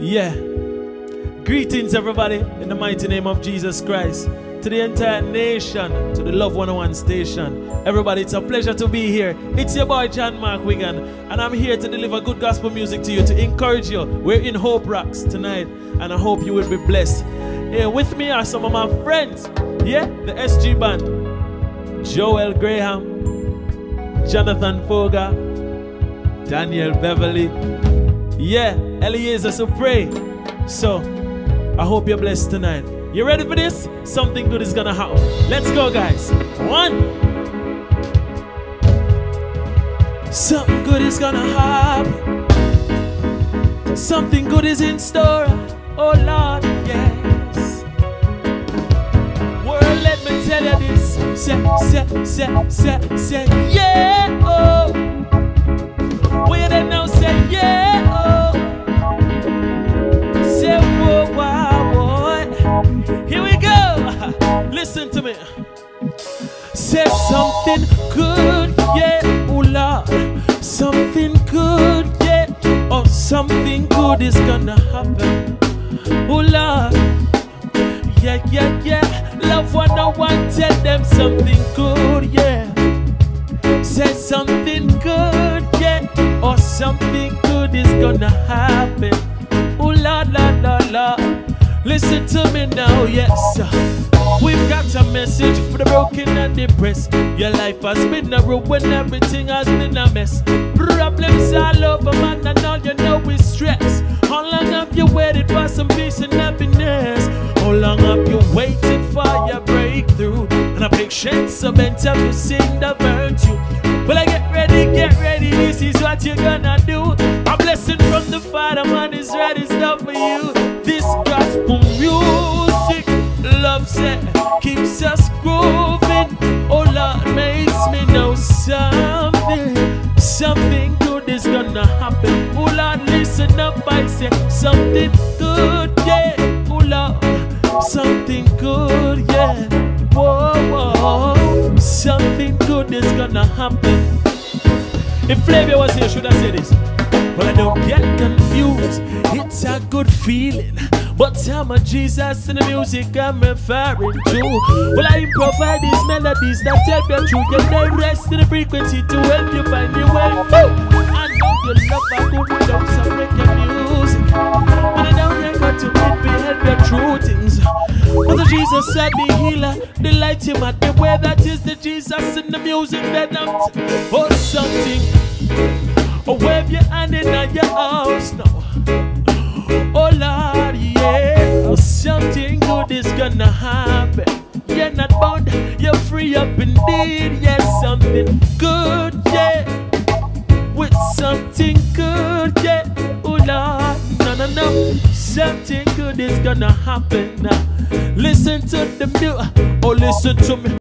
Yeah. Greetings, everybody, in the mighty name of Jesus Christ. To the entire nation, to the Love 101 station. Everybody, it's a pleasure to be here. It's your boy, John Mark Wiggan, and I'm here to deliver good gospel music to you, to encourage you. We're in Hope Rocks tonight, and I hope you will be blessed. Here with me are some of my friends. Yeah, the SG Band. Joel Graham, Jonathan Foga, Daniel Beverly. Yeah, Eliezer Supre. So, I hope you're blessed tonight. You ready for this? Something good is gonna happen. Let's go, guys. One. Something good is gonna happen. Something good is in store. Oh Lord, yes. World, let me tell you this. Say, say, say, say, say, yeah. Oh. Listen to me. Say something good, yeah, oh Lord. Something good, yeah. Oh, something good is gonna happen. Oh Lord. Yeah, yeah, yeah. Love one on one, tell them something good, yeah. Say something good, yeah. Or something good is gonna happen. Oh Lord, Lord, Lord, Lord. Listen to me now, yes. We've got a message for the broken and depressed. Your life has been a ruin, everything has been a mess. Problems all over, man, and all you know is stress. How long have you waited for some peace and happiness? How long have you waited for your breakthrough? And a patience bent up you sing the virtue. Well, I get ready, get ready, this is what you're gonna do. A blessing from the Father, man, is ready, Oh Lord, listen up, I say something good, yeah. Oh something good, yeah. Whoa, whoa, something good is gonna happen. If Flavia was here, should I say this? Well, I don't get confused. It's a good feeling. But I'm a Jesus in the music I'm referring to. Well, I provide these melodies that help you through your day. Rest in the frequency to help you find your way. I you love a good dose of reggae music. But I don't record to make me help you through things. The Jesus said the healer, the light him at the way that is the Jesus in the music that I'm t- oh something. Oh wave your hand in your house now. Oh Lord, yeah. Oh, something good is gonna happen. You're not bound, you're free up indeed. Yes, something good, Something good is gonna happen now. Listen to the music, oh, listen to me.